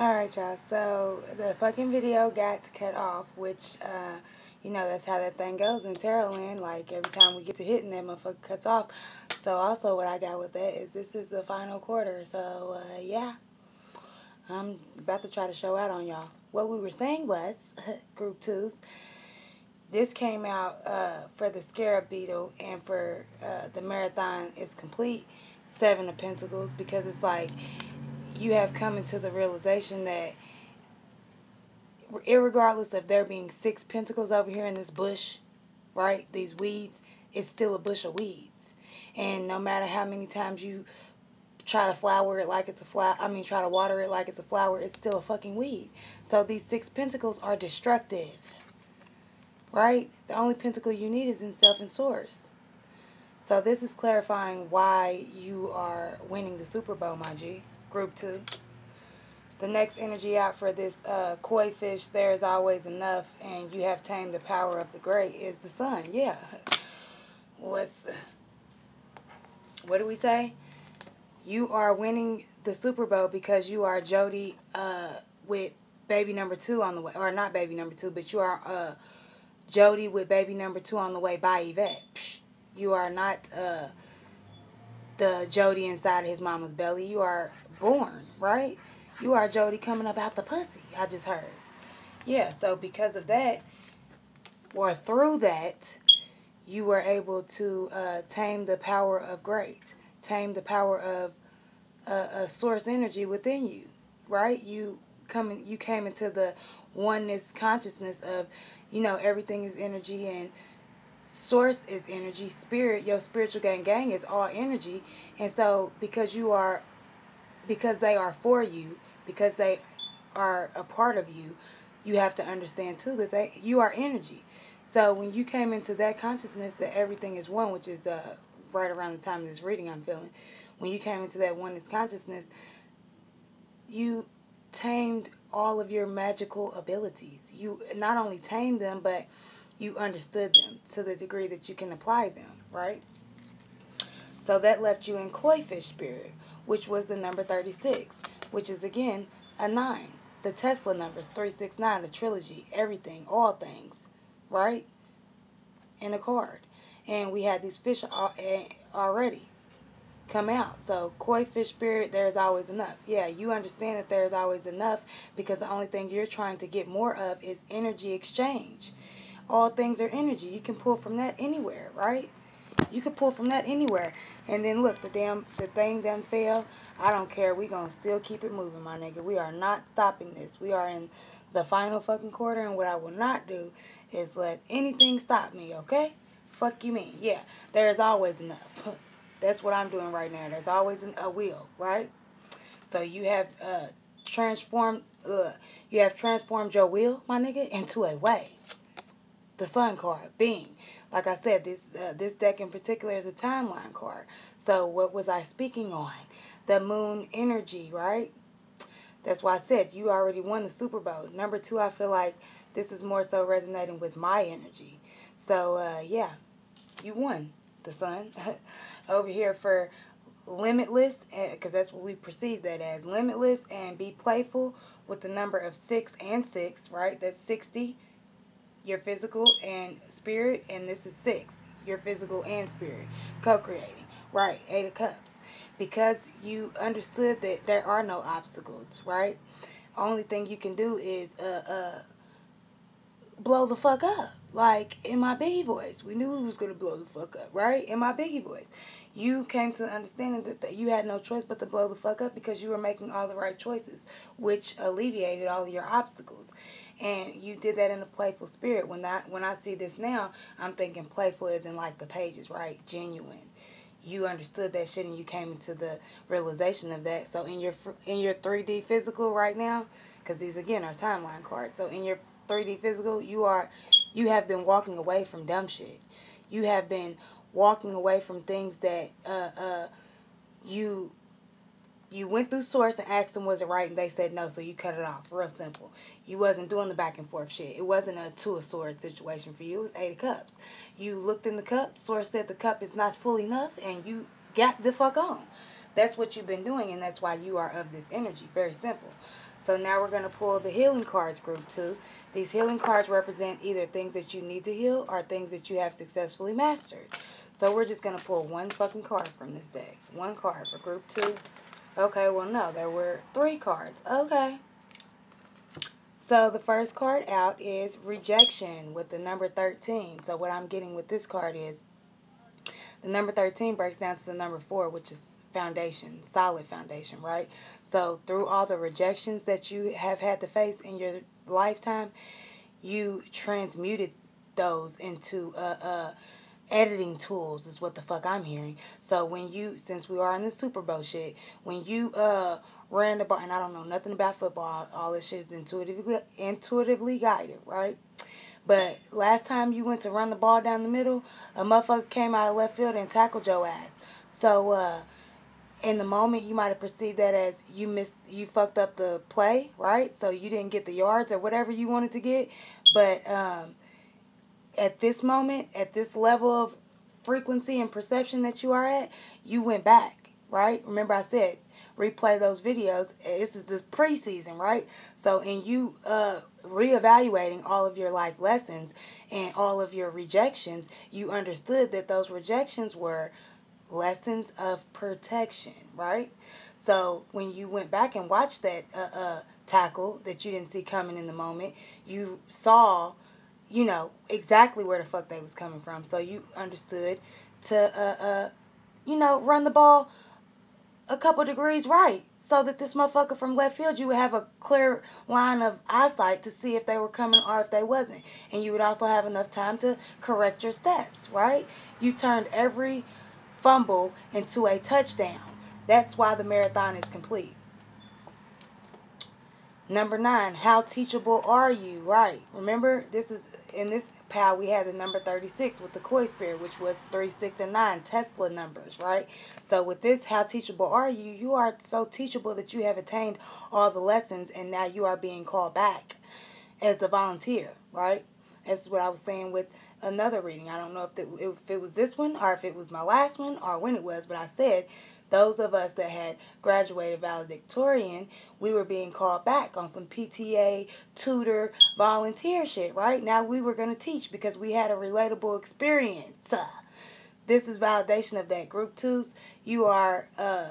Alright, y'all. So, the fucking video got cut off, which, uh, you know, that's how that thing goes in Tarotland. Like, every time we get to hitting, that motherfucker cuts off. So, also, what I got with that is this is the final quarter. So, uh, yeah. I'm about to try to show out on y'all. What we were saying was, group twos, this came out uh, for the Scarab Beetle and for uh, the Marathon is complete, Seven of Pentacles, because it's like you have come into the realization that irregardless of there being six pentacles over here in this bush, right, these weeds, it's still a bush of weeds. And no matter how many times you try to flower it like it's a flower, I mean, try to water it like it's a flower, it's still a fucking weed. So these six pentacles are destructive, right? The only pentacle you need is in self and source. So this is clarifying why you are winning the Super Bowl, my G. Group 2. The next energy out for this uh, koi fish, there is always enough, and you have tamed the power of the great, is the sun. Yeah. What's, what do we say? You are winning the Super Bowl because you are Jody uh, with baby number two on the way. Or not baby number two, but you are uh, Jody with baby number two on the way by Yvette. Psh, you are not uh, the Jody inside of his mama's belly. You are born, right? You are Jody coming up out the pussy, I just heard. Yeah, so because of that, or through that, you were able to uh, tame the power of great, tame the power of uh, a source energy within you, right? You coming, you came into the oneness consciousness of, you know, everything is energy and source is energy, spirit, your spiritual gang gang is all energy. And so because you are because they are for you, because they are a part of you, you have to understand too that they you are energy. So when you came into that consciousness that everything is one, which is uh right around the time of this reading I'm feeling, when you came into that oneness consciousness, you tamed all of your magical abilities. You not only tamed them, but you understood them to the degree that you can apply them, right? So that left you in koi fish spirit, which was the number 36, which is again a 9. The Tesla numbers, 369, the trilogy, everything, all things, right? In a card. And we had these fish eh, already come out. So, koi fish spirit, there's always enough. Yeah, you understand that there's always enough because the only thing you're trying to get more of is energy exchange. All things are energy. You can pull from that anywhere, right? You can pull from that anywhere. And then look, the damn the thing done fell. I don't care. We gonna still keep it moving, my nigga. We are not stopping this. We are in the final fucking quarter, and what I will not do is let anything stop me, okay? Fuck you mean. Yeah, there is always enough. That's what I'm doing right now. There's always an, a will, right? So you have uh, transformed, uh, you have transformed your will, my nigga, into a way. The sun card, being like I said, this uh, this deck in particular is a timeline card. So what was I speaking on? The moon energy, right? That's why I said you already won the Super Bowl. Number two, I feel like this is more so resonating with my energy. So uh, yeah, you won the sun. Over here for limitless, because that's what we perceive that as limitless, and be playful with the number of six and six, right? That's 60 your physical and spirit, and this is six, your physical and spirit, co-creating. Right, Eight of Cups. Because you understood that there are no obstacles, right? Only thing you can do is uh uh blow the fuck up. Like in my biggie voice. We knew we was gonna blow the fuck up, right? In my biggie voice. You came to the understanding that, that you had no choice but to blow the fuck up because you were making all the right choices, which alleviated all your obstacles and you did that in a playful spirit. When I when I see this now, I'm thinking playful is in like the pages, right? Genuine. You understood that shit and you came into the realization of that. So in your in your 3D physical right now, because these again are timeline cards. So in your 3D physical, you are you have been walking away from dumb shit. You have been walking away from things that uh uh you you went through source and asked them was it right and they said no so you cut it off real simple you wasn't doing the back and forth shit it wasn't a two of swords situation for you it was eight of cups you looked in the cup source said the cup is not full enough and you got the fuck on That's what you've been doing, and that's why you are of this energy. Very simple. So now we're going to pull the healing cards, group two. These healing cards represent either things that you need to heal or things that you have successfully mastered. So we're just going to pull one fucking card from this deck. One card for group two. Okay, well, no, there were three cards. Okay. So the first card out is rejection with the number 13. So what I'm getting with this card is the number 13 breaks down to the number 4, which is foundation, solid foundation, right? So through all the rejections that you have had to face in your lifetime, you transmuted those into uh, uh, editing tools is what the fuck I'm hearing. So when you, since we are in the Super Bowl shit, when you uh ran the ball, and I don't know nothing about football, all this shit is intuitively intuitively guided, right? But last time you went to run the ball down the middle, a motherfucker came out of left field and tackled your ass. So uh in the moment you might have perceived that as you missed you fucked up the play, right? So you didn't get the yards or whatever you wanted to get. But um at this moment, at this level of frequency and perception that you are at, you went back, right? Remember I said replay those videos. This is this preseason, right? So in you uh reevaluating all of your life lessons and all of your rejections, you understood that those rejections were lessons of protection, right? So when you went back and watched that uh, uh tackle that you didn't see coming in the moment, you saw you know exactly where the fuck they was coming from. So you understood to uh uh you know run the ball a couple degrees right so that this motherfucker from left field you would have a clear line of eyesight to see if they were coming or if they wasn't. And you would also have enough time to correct your steps right? You turned every fumble into a touchdown. That's why the marathon is complete Number nine, how teachable are you? Right. Remember, this is in this pal we had the number 36 with the koi spirit, which was 3, 6, and 9 Tesla numbers, right? So with this, how teachable are you? You are so teachable that you have attained all the lessons and now you are being called back as the volunteer, right? That's what I was saying with another reading. I don't know if if it was this one or if it was my last one or when it was, but I said those of us that had graduated valedictorian, we were being called back on some PTA, tutor, volunteer shit, right? Now we were going to teach because we had a relatable experience. This is validation of that. Group twos, you are, uh,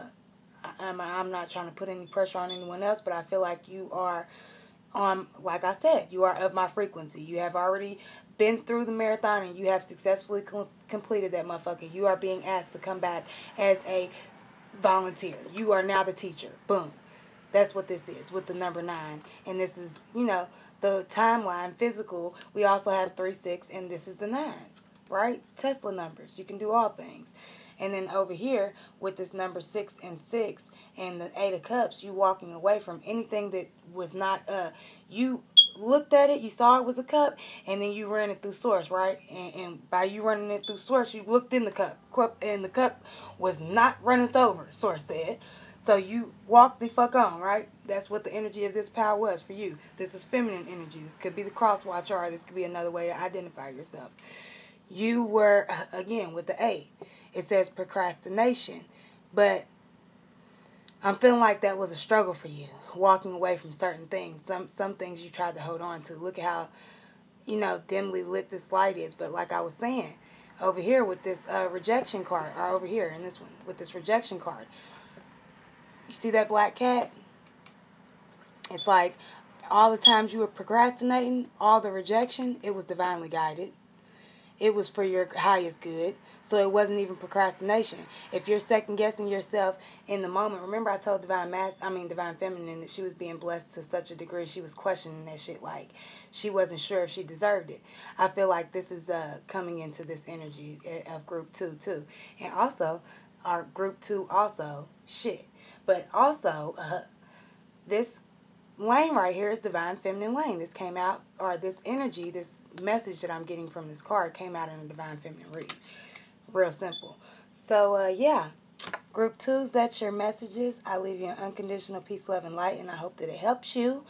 I'm, I'm not trying to put any pressure on anyone else, but I feel like you are on, like I said, you are of my frequency. You have already been through the marathon and you have successfully com- completed that motherfucker. You are being asked to come back as a volunteer. You are now the teacher. Boom. That's what this is with the number nine. And this is, you know, the timeline, physical. We also have three, six, and this is the nine, right? Tesla numbers. You can do all things. And then over here with this number six and six and the eight of cups, you walking away from anything that was not uh you looked at it, you saw it was a cup, and then you ran it through source, right? And, and by you running it through source, you looked in the cup, cup, and the cup was not running over, source said. So you walk the fuck on, right? That's what the energy of this power was for you. This is feminine energy. This could be the cross watcher, or this could be another way to identify yourself. You were, again, with the A, it says procrastination. But I'm feeling like that was a struggle for you, walking away from certain things. Some some things you tried to hold on to. Look at how, you know, dimly lit this light is. But like I was saying, over here with this uh, rejection card, or over here in this one with this rejection card, you see that black cat? It's like all the times you were procrastinating, all the rejection, it was divinely guided. It was for your highest good. So it wasn't even procrastination. If you're second guessing yourself in the moment, remember I told Divine Mass, I mean Divine Feminine that she was being blessed to such a degree she was questioning that shit like she wasn't sure if she deserved it. I feel like this is uh coming into this energy eh, of group 2 too. And also our group 2 also shit. But also uh this lane right here is divine feminine lane. This came out, or this energy, this message that I'm getting from this card came out in a divine feminine read. Real simple. So, uh, yeah. Group twos, that's your messages. I leave you an unconditional peace, love, and light, and I hope that it helps you.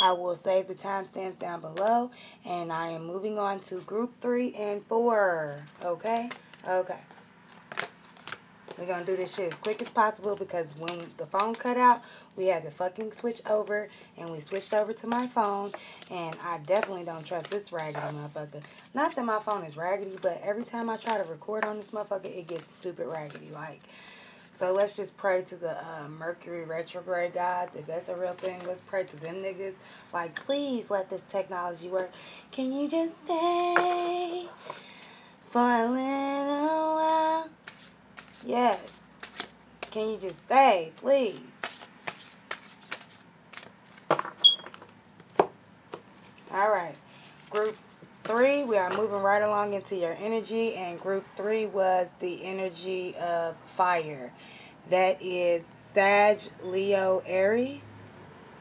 I will save the timestamps down below, and I am moving on to group three and four. Okay? Okay. We're gonna do this shit as quick as possible because when the phone cut out, we had to fucking switch over and we switched over to my phone and I definitely don't trust this raggedy motherfucker. Not that my phone is raggedy, but every time I try to record on this motherfucker, it gets stupid raggedy. Like, so let's just pray to the uh, Mercury retrograde gods. If that's a real thing, let's pray to them niggas. Like, please let this technology work. Can you just stay for a little while? Yes. Can you just stay, please? All right. Group three, we are moving right along into your energy, and group three was the energy of fire. That is Sag, Leo, Aries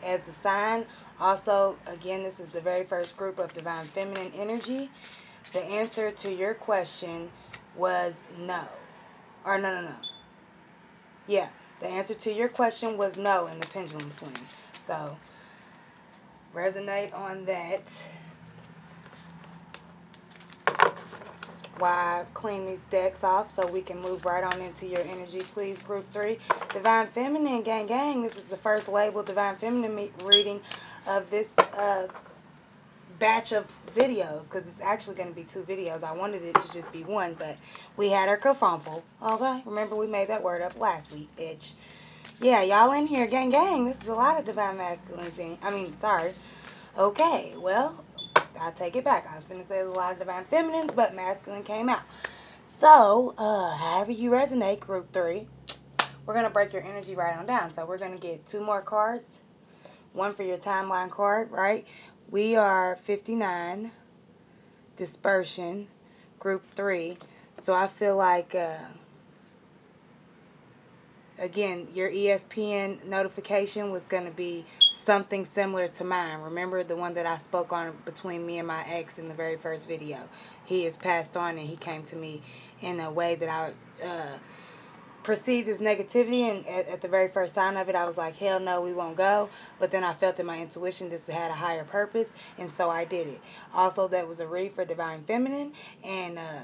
as the sign. Also, again, this is the very first group of divine feminine energy. The answer to your question was no. Or no, no, no. Yeah, the answer to your question was no in the pendulum swing. So, resonate on that. I clean these decks off so we can move right on into your energy, please, group three. Divine Feminine Gang Gang. This is the first label Divine Feminine reading of this uh, batch of videos because it's actually going to be two videos. I wanted it to just be one, but we had our kerfuffle. Okay, remember we made that word up last week, bitch. Yeah, y'all in here, gang gang. This is a lot of divine masculines. In, I mean, sorry. Okay, well, I take it back. I was going to say a lot of divine feminines, but masculine came out. So, uh, however you resonate, group three, we're going to break your energy right on down. So we're going to get two more cards. One for your timeline card, right? We are 59, dispersion, group 3. So I feel like, uh, again, your ESPN notification was going to be something similar to mine. Remember the one that I spoke on between me and my ex in the very first video? He has passed on and he came to me in a way that I... Uh, perceived as negativity and at, at, the very first sign of it i was like hell no we won't go. But then i felt in my intuition this had a higher purpose and so i did it. Also that was a read for divine feminine and uh,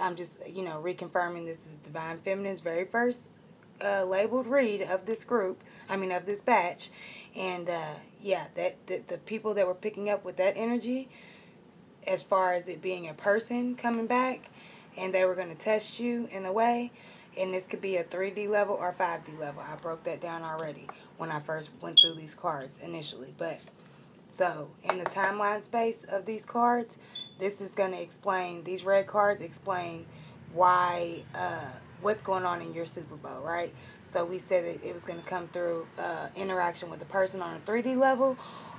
i'm just you know reconfirming this is divine feminine's very first uh, labeled read of this group i mean of this batch. And uh, yeah that the, the people that were picking up with that energy as far as it being a person coming back and they were going to test you in a way and this could be a 3D level or 5D level. I broke that down already when I first went through these cards initially. But so in the timeline space of these cards, this is going to explain, these red cards explain why, uh, what's going on in your Super Bowl, right? So we said that it was going to come through uh, interaction with the person on a 3D level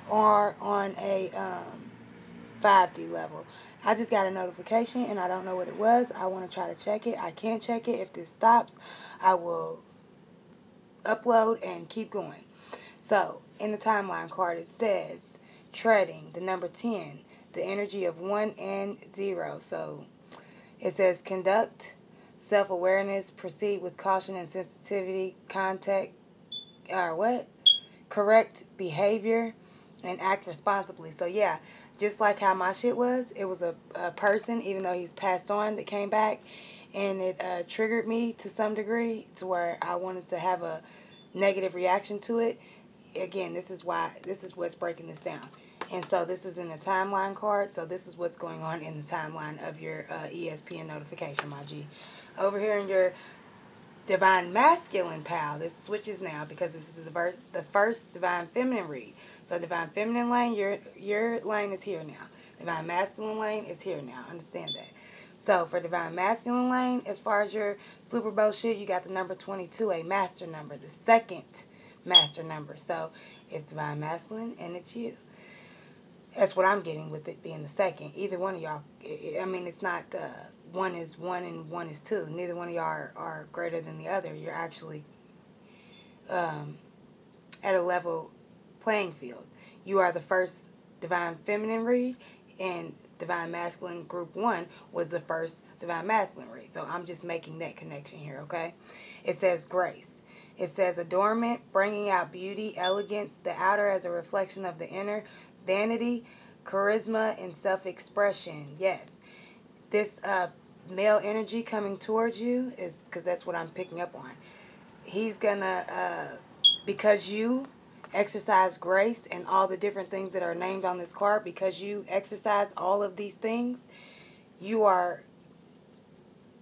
or on a um, 5D level. I just got a notification and I don't know what it was. I want to try to check it. I can't check it. If this stops, I will upload and keep going. So, in the timeline card, it says treading, the number 10, the energy of 1 and 0. So, it says conduct, self awareness, proceed with caution and sensitivity, contact, or what? Correct behavior, and act responsibly. So, yeah, just like how my shit was, it was a, a person, even though he's passed on, that came back, and it uh, triggered me to some degree to where I wanted to have a negative reaction to it. Again, this is why this is what's breaking this down. And so this is in the timeline card. So this is what's going on in the timeline of your uh, ESPN notification, my G. Over here in your divine masculine pal. This switches now because this is the first the first divine feminine read. So divine feminine lane, your your lane is here now. Divine masculine lane is here now. Understand that. So for divine masculine lane, as far as your Super Bowl shit, you got the number 22, a master number, the second master number. So it's divine masculine and it's you. That's what I'm getting with it being the second. Either one of y'all, I mean, it's not uh, one is one and one is two. Neither one of y'all are, are greater than the other. You're actually um, at a level playing field. You are the first divine feminine read, and divine masculine group one was the first divine masculine read. So I'm just making that connection here, okay? It says grace. It says adornment, bringing out beauty, elegance, the outer as a reflection of the inner, vanity, charisma, and self expression. Yes. This uh, male energy coming towards you is because that's what I'm picking up on. He's gonna, uh, because you exercise grace and all the different things that are named on this card, because you exercise all of these things, you are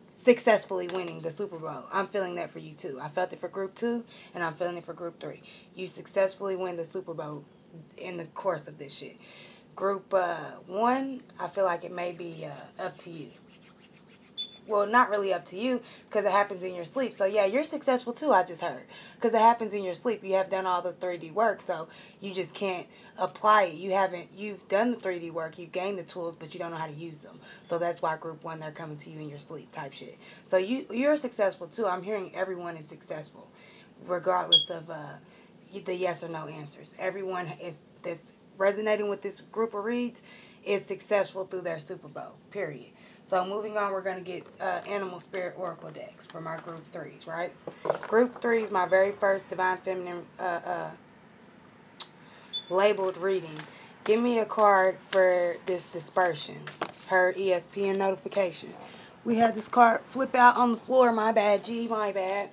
successfully winning the Super Bowl. I'm feeling that for you too. I felt it for group two and I'm feeling it for group three. You successfully win the Super Bowl in the course of this shit. Group uh, one, I feel like it may be uh, up to you well, not really up to you because it happens in your sleep. So yeah, you're successful too. I just heard because it happens in your sleep. You have done all the three D work, so you just can't apply it. You haven't. You've done the three D work. You've gained the tools, but you don't know how to use them. So that's why group one they're coming to you in your sleep type shit. So you you're successful too. I'm hearing everyone is successful, regardless of uh, the yes or no answers. Everyone is that's resonating with this group of reads is successful through their Super Bowl. Period. So moving on, we're going to get uh, Animal Spirit Oracle decks from our group threes, right? Group three is my very first Divine Feminine uh, uh, labeled reading. Give me a card for this dispersion per ESPN notification. We had this card flip out on the floor. My bad, G, my bad.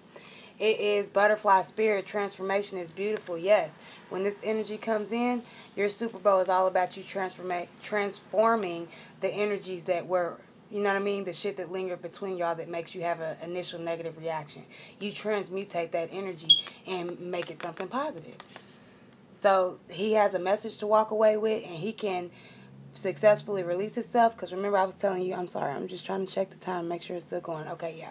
It is Butterfly Spirit. Transformation is beautiful, yes. When this energy comes in, your Super Bowl is all about you transforming the energies that were you know what I mean? The shit that lingered between y'all that makes you have an initial negative reaction. You transmutate that energy and make it something positive. So he has a message to walk away with, and he can successfully release himself. Because remember, I was telling you, I'm sorry, I'm just trying to check the time, make sure it's still going. Okay, yeah.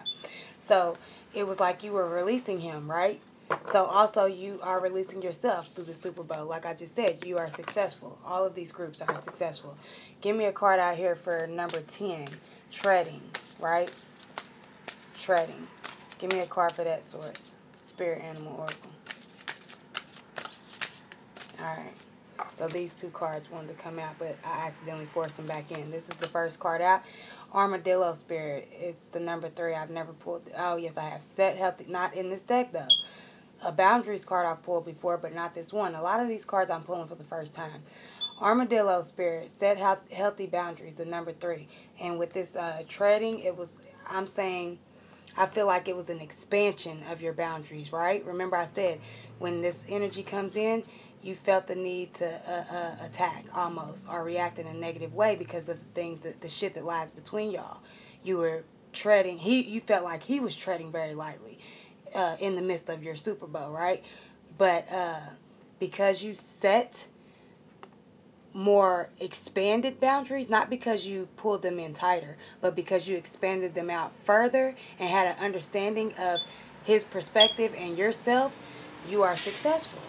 So it was like you were releasing him, right? So also you are releasing yourself through the Super Bowl. Like I just said, you are successful. All of these groups are successful. Give me a card out here for number 10 treading, right? Treading. Give me a card for that source. Spirit Animal Oracle. Alright. So these two cards wanted to come out, but I accidentally forced them back in. This is the first card out. Armadillo Spirit. It's the number three. I've never pulled. Oh, yes, I have. Set Healthy. Not in this deck, though. A Boundaries card I've pulled before, but not this one. A lot of these cards I'm pulling for the first time. Armadillo spirit, set healthy boundaries, the number three. And with this uh, treading, it was, I'm saying, I feel like it was an expansion of your boundaries, right? Remember, I said when this energy comes in, you felt the need to uh, uh, attack almost or react in a negative way because of the things that the shit that lies between y'all. You were treading, he, you felt like he was treading very lightly uh, in the midst of your Super Bowl, right? But uh, because you set more expanded boundaries, not because you pulled them in tighter, but because you expanded them out further and had an understanding of his perspective and yourself, you are successful.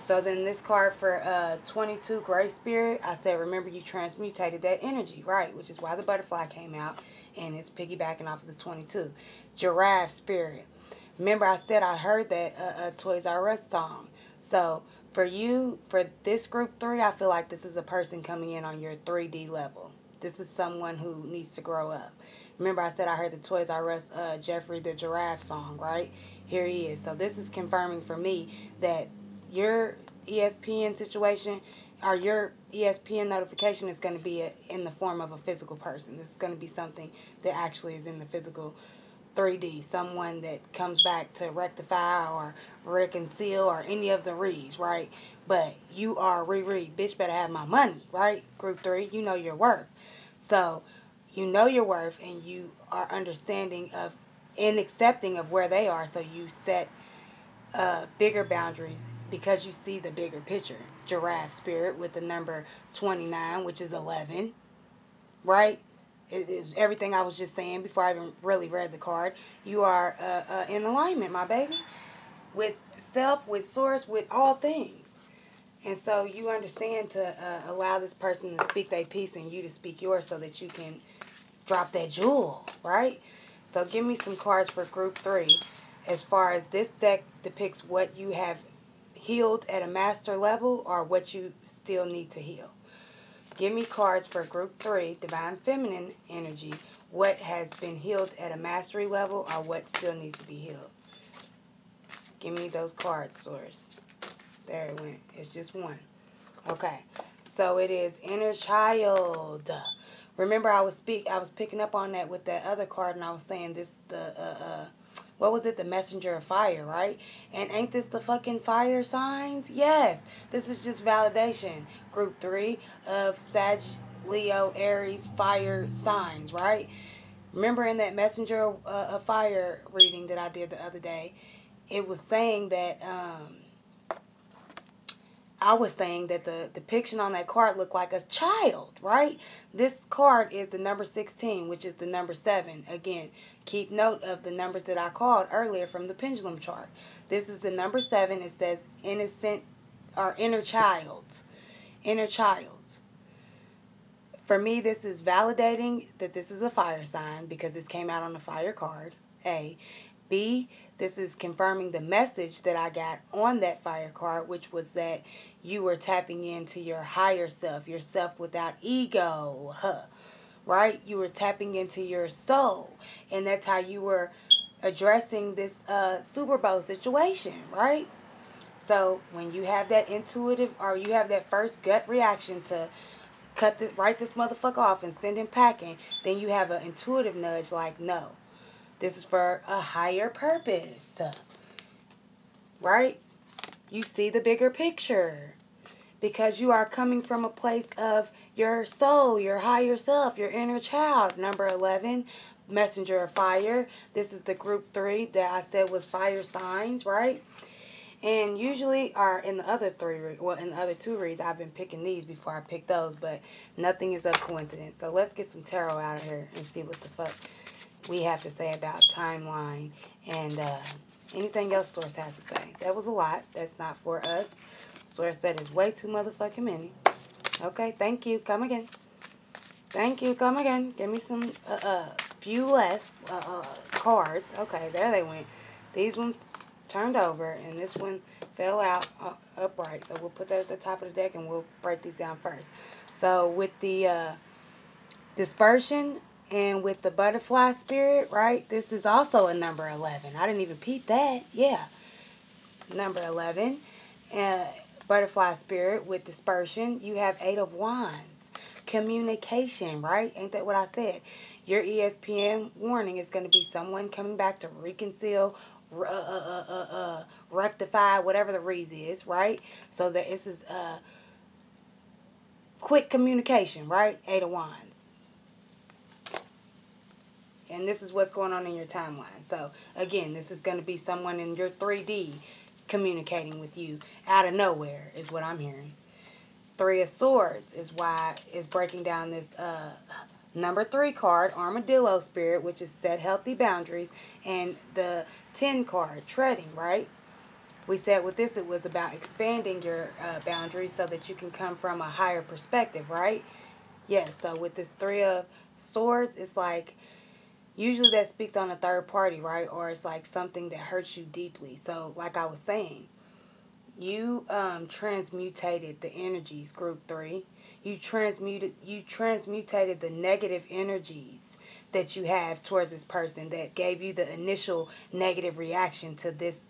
So then this card for uh, 22 Grace Spirit, I said, remember you transmutated that energy, right? Which is why the butterfly came out and it's piggybacking off of the 22. Giraffe Spirit. Remember I said I heard that uh, uh, Toys R Us song. So for you, for this group three, I feel like this is a person coming in on your 3D level. This is someone who needs to grow up. Remember, I said I heard the Toys R Us uh, Geoffrey the Giraffe song, right? Here he is. So this is confirming for me that your ESPN situation or your ESPN notification is going to be a, in the form of a physical person. This is going to be something that actually is in the physical 3D, someone that comes back to rectify or reconcile or any of the reads, right? But you are Riri, bitch better have my money, right? Group 3, you know your worth. So you know your worth and you are understanding of and accepting of where they are. So you set uh, bigger boundaries because you see the bigger picture. Giraffe spirit with the number 29, which is 11, right? Is everything I was just saying before I even really read the card. You are uh, uh, in alignment, my baby, with self, with source, with all things. And so you understand to uh, allow this person to speak their piece and you to speak yours so that you can drop that jewel, right? So give me some cards for group three. As far as this deck depicts what you have healed at a master level or what you still need to heal. Give me cards for group three, divine feminine energy. What has been healed at a mastery level or what still needs to be healed. Give me those cards, source. There it went. It's just one. Okay. So it is inner child. Remember, I was speak. I was picking up on that with that other card, and I was saying this the uh, uh what was it? The messenger of fire, right? And ain't this the fucking fire signs? Yes. This is just validation. Group three of Sag, Leo, Aries, fire signs, right? Remember in that messenger uh, of fire reading that I did the other day, it was saying that um, I was saying that the depiction on that card looked like a child, right? This card is the number 16, which is the number 7. Again, keep note of the numbers that I called earlier from the pendulum chart. This is the number 7. It says innocent or inner child. Inner child. For me, this is validating that this is a fire sign because this came out on the fire card. A. B, this is confirming the message that I got on that fire card, which was that you were tapping into your higher self, yourself without ego, huh? right? You were tapping into your soul, and that's how you were addressing this uh, Super Bowl situation, right? So when you have that intuitive or you have that first gut reaction to cut this, write this motherfucker off and send him packing, then you have an intuitive nudge like, no, this is for a higher purpose. Right? You see the bigger picture. Because you are coming from a place of your soul, your higher self, your inner child. Number 11, messenger of fire. This is the group three that I said was fire signs, right? And usually, are in the other three, well, in the other two reads, I've been picking these before I pick those, but nothing is a coincidence. So let's get some tarot out of here and see what the fuck we have to say about timeline and uh, anything else Source has to say. That was a lot. That's not for us. Source said is way too motherfucking many. Okay, thank you. Come again. Thank you. Come again. Give me some, uh, uh few less uh, uh, cards. Okay, there they went. These ones turned over, and this one fell out uh, upright. So we'll put that at the top of the deck, and we'll break these down first. So with the uh, dispersion and with the butterfly spirit, right, this is also a number 11. I didn't even peep that. Yeah. Number 11. Uh, butterfly spirit with dispersion. You have Eight of Wands. Communication, right? Ain't that what I said? Your ESPN warning is going to be someone coming back to reconcile, uh, rectify, whatever the reason is, right? So that this is uh, quick communication, right? Eight of Wands and this is what's going on in your timeline. So again, this is going to be someone in your 3D communicating with you out of nowhere is what I'm hearing. Three of Swords is why is breaking down this uh, number three card, Armadillo Spirit, which is set healthy boundaries, and the 10 card, Treading, right? We said with this it was about expanding your uh, boundaries so that you can come from a higher perspective, right? Yes, so with this Three of Swords, it's like usually that speaks on a third party, right? Or it's like something that hurts you deeply. So, like I was saying, you um, transmutated the energies, group three. You transmuted you transmutated the negative energies that you have towards this person that gave you the initial negative reaction to this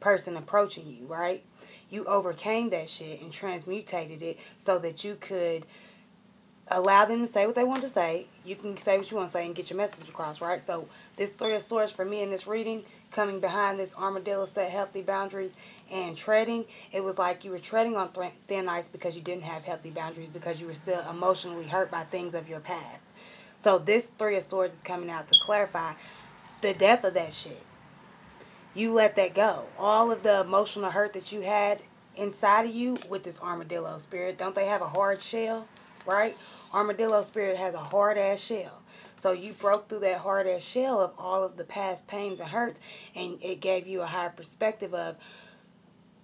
person approaching you, right? You overcame that shit and transmutated it so that you could allow them to say what they want to say. You can say what you want to say and get your message across, right? So this three of swords for me in this reading, coming behind this armadillo set healthy boundaries and treading, it was like you were treading on thin ice because you didn't have healthy boundaries because you were still emotionally hurt by things of your past. So this three of swords is coming out to clarify the death of that shit. You let that go. All of the emotional hurt that you had inside of you with this armadillo spirit, don't they have a hard shell? Right? Armadillo spirit has a hard ass shell. So you broke through that hard ass shell of all of the past pains and hurts, and it gave you a higher perspective of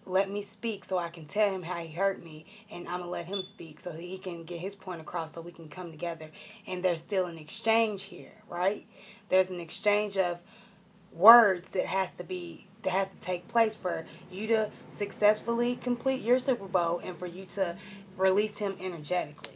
let me speak so I can tell him how he hurt me, and I'm gonna let him speak so he can get his point across so we can come together. And there's still an exchange here, right? There's an exchange of words that has to be that has to take place for you to successfully complete your Super Bowl and for you to release him energetically.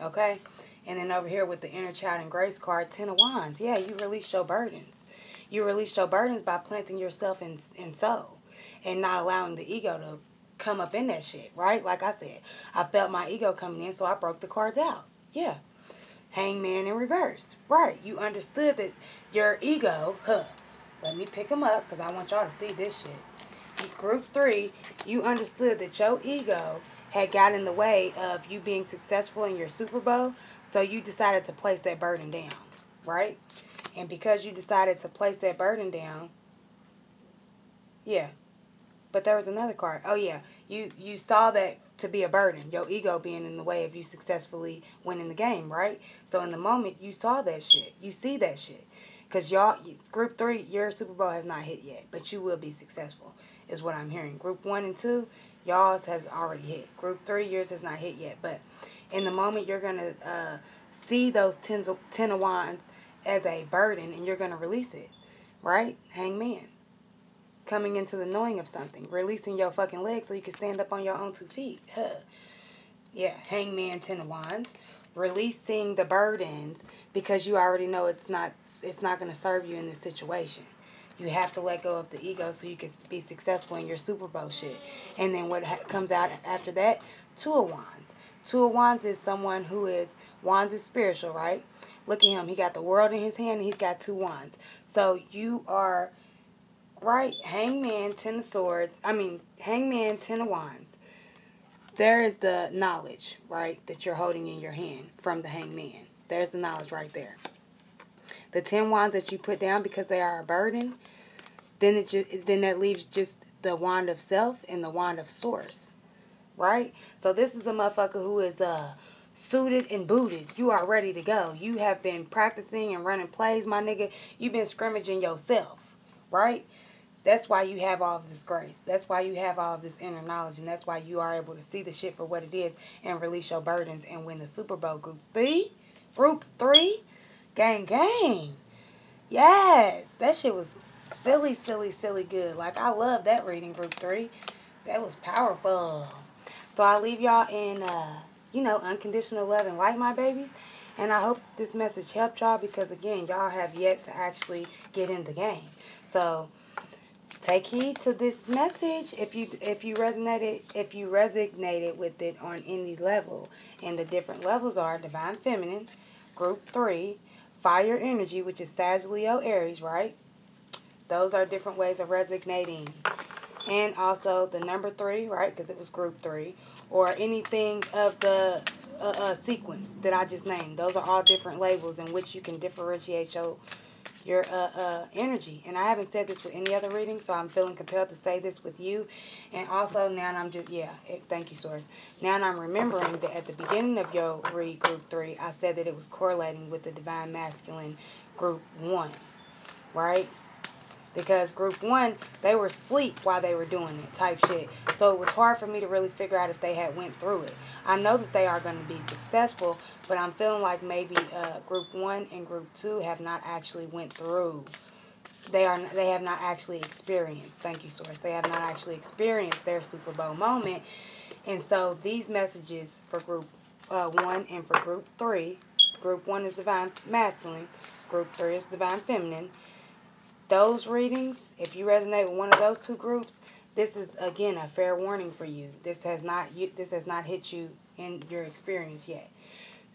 Okay? And then over here with the inner child and grace card, Ten of Wands. Yeah, you release your burdens. You release your burdens by planting yourself in, in soul and not allowing the ego to come up in that shit, right? Like I said, I felt my ego coming in, so I broke the cards out. Yeah. Hangman in reverse. Right. You understood that your ego, huh? Let me pick them up because I want y'all to see this shit. Group three, you understood that your ego had got in the way of you being successful in your Super Bowl, so you decided to place that burden down, right? And because you decided to place that burden down, yeah. But there was another card. Oh yeah, you you saw that to be a burden, your ego being in the way of you successfully winning the game, right? So in the moment you saw that shit, you see that shit, cause y'all group three, your Super Bowl has not hit yet, but you will be successful, is what I'm hearing. Group one and two, y'all's has already hit. Group three, yours has not hit yet, but in the moment you're gonna uh, see those tens of, ten of wands as a burden, and you're gonna release it, right? Hangman coming into the knowing of something, releasing your fucking legs so you can stand up on your own two feet. Huh. Yeah, hangman, ten of wands. Releasing the burdens because you already know it's not it's not going to serve you in this situation. You have to let go of the ego so you can be successful in your Super Bowl shit. And then what ha- comes out after that? Two of Wands. Two of Wands is someone who is, Wands is spiritual, right? Look at him. He got the world in his hand and he's got two Wands. So you are right? Hangman, Ten of Swords. I mean, Hangman, Ten of Wands. There is the knowledge, right, that you're holding in your hand from the Hangman. There's the knowledge right there. The Ten Wands that you put down because they are a burden, then it just then that leaves just the Wand of Self and the Wand of Source, right? So this is a motherfucker who is uh suited and booted. You are ready to go. You have been practicing and running plays, my nigga. You've been scrimmaging yourself, right? That's why you have all this grace. That's why you have all this inner knowledge. And that's why you are able to see the shit for what it is and release your burdens and win the Super Bowl Group 3. Group 3. Gang, gang. Yes. That shit was silly, silly, silly good. Like, I love that reading, Group 3. That was powerful. So I leave y'all in, uh, you know, unconditional love and light, my babies. And I hope this message helped y'all because, again, y'all have yet to actually get in the game. So take heed to this message if you if you resonated if you resonated with it on any level and the different levels are divine feminine group three fire energy which is sag leo aries right? Those are different ways of resonating. And also the number three right? Because it was group three. Or anything of the uh, uh, sequence that i just named. Those are all different labels in which you can differentiate your your uh, uh, energy. And I haven't said this with any other reading, so I'm feeling compelled to say this with you. And also now I'm just, yeah, thank you, Source. Now I'm remembering that at the beginning of your read group three, I said that it was correlating with the Divine Masculine group one, right? because group one they were asleep while they were doing it type shit so it was hard for me to really figure out if they had went through it i know that they are going to be successful but i'm feeling like maybe uh, group one and group two have not actually went through they are they have not actually experienced thank you source they have not actually experienced their super bowl moment and so these messages for group uh, one and for group three group one is divine masculine group three is divine feminine those readings, if you resonate with one of those two groups, this is again a fair warning for you. This has not you this has not hit you in your experience yet.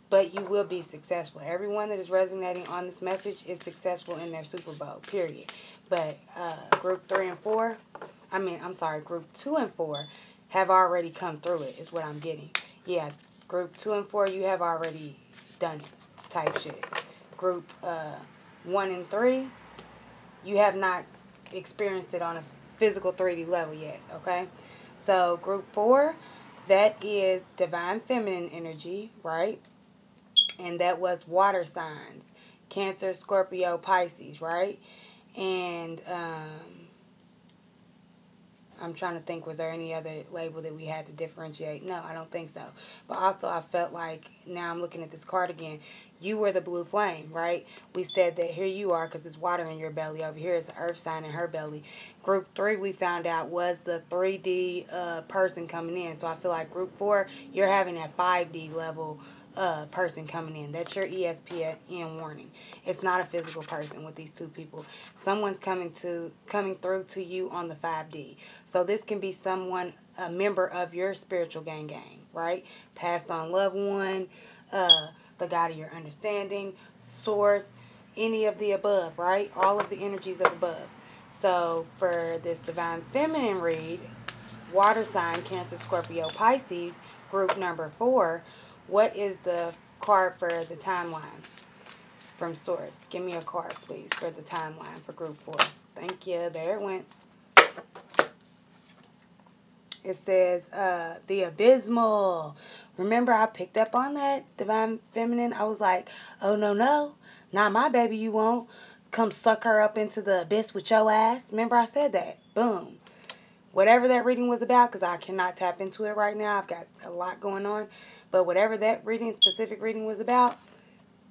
But you will be successful. Everyone that is resonating on this message is successful in their Super Bowl, period. But uh, group three and four, I mean, I'm sorry, group two and four have already come through it, is what I'm getting. Yeah, group two and four, you have already done it, type shit. Group uh, one and three, you have not experienced it on a physical 3D level yet, okay? So, group four, that is divine feminine energy, right? And that was water signs Cancer, Scorpio, Pisces, right? And um, I'm trying to think, was there any other label that we had to differentiate? No, I don't think so. But also, I felt like, now I'm looking at this card again, you were the blue flame, right? We said that here you are because it's water in your belly. Over here is the earth sign in her belly. Group three, we found out, was the 3D uh, person coming in. So I feel like group four, you're having that 5D level uh, person coming in. That's your ESPN warning. It's not a physical person with these two people. Someone's coming to coming through to you on the 5D. So this can be someone, a member of your spiritual gang gang, right? Passed on loved one, uh, the God of your understanding, source, any of the above, right? All of the energies of above. So for this divine feminine read, water sign, Cancer, Scorpio, Pisces, group number four, what is the card for the timeline from source? Give me a card, please, for the timeline for group four. Thank you. There it went. It says uh, the abysmal. Remember, I picked up on that divine feminine. I was like, oh no no, not my baby. You won't come suck her up into the abyss with your ass. Remember, I said that. Boom. Whatever that reading was about, because I cannot tap into it right now. I've got a lot going on. But whatever that reading, specific reading was about,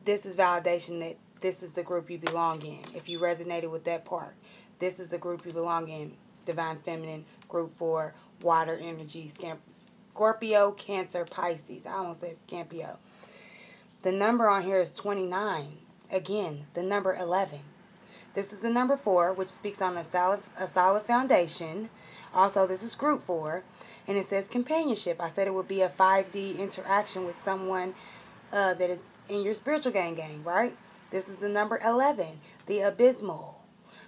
this is validation that this is the group you belong in. If you resonated with that part, this is the group you belong in. Divine Feminine, Group 4, Water Energy, Scorpio, Cancer, Pisces. I almost said Scampio. The number on here is 29. Again, the number 11. This is the number 4, which speaks on a solid, a solid foundation. Also, this is Group 4. And it says companionship. I said it would be a 5D interaction with someone uh, that is in your spiritual gang gang, right? This is the number 11, the abysmal.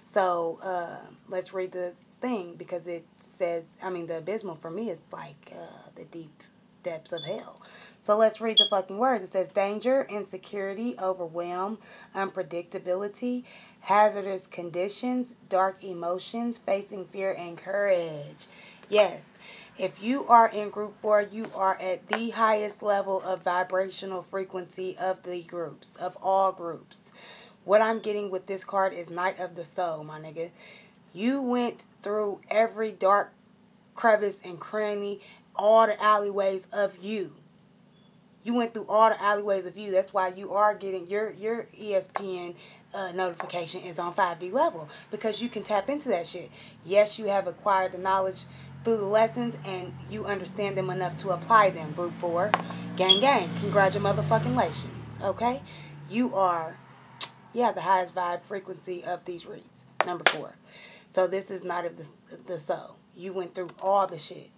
So uh, let's read the thing because it says, I mean, the abysmal for me is like uh, the deep depths of hell. So let's read the fucking words. It says danger, insecurity, overwhelm, unpredictability, hazardous conditions, dark emotions, facing fear and courage. Yes, if you are in group four, you are at the highest level of vibrational frequency of the groups, of all groups. What I'm getting with this card is Night of the Soul, my nigga. You went through every dark crevice and cranny, all the alleyways of you. You went through all the alleyways of you. That's why you are getting your your ESPN uh, notification is on 5D level because you can tap into that shit. Yes, you have acquired the knowledge through the lessons and you understand them enough to apply them. Group four, gang gang, congratulations. Okay, you are, yeah, the highest vibe frequency of these reads. Number four. So this is not of the the soul. You went through all the shit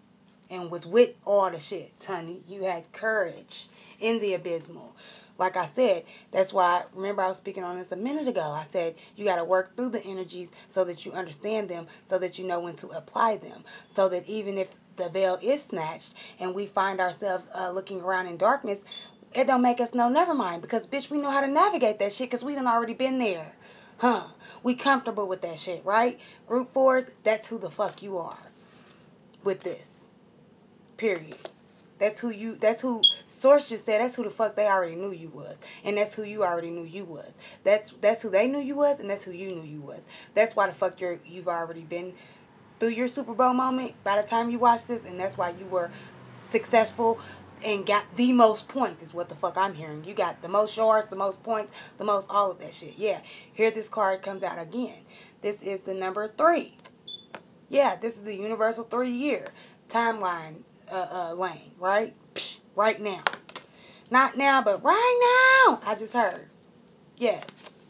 and was with all the shit, honey. You had courage in the abysmal. Like I said, that's why, remember I was speaking on this a minute ago. I said you got to work through the energies so that you understand them, so that you know when to apply them. So that even if the veil is snatched and we find ourselves uh, looking around in darkness, it don't make us know, never mind. Because, bitch, we know how to navigate that shit because we done already been there. Huh? We comfortable with that shit, right? Group fours, that's who the fuck you are with this. Period. That's who you that's who source just said that's who the fuck they already knew you was. And that's who you already knew you was. That's that's who they knew you was and that's who you knew you was. That's why the fuck you're you've already been through your Super Bowl moment by the time you watch this and that's why you were successful and got the most points is what the fuck I'm hearing. You got the most yards, the most points, the most all of that shit. Yeah. Here this card comes out again. This is the number three. Yeah, this is the universal three year timeline uh, uh, lane, right? Right now. Not now, but right now. I just heard. Yes.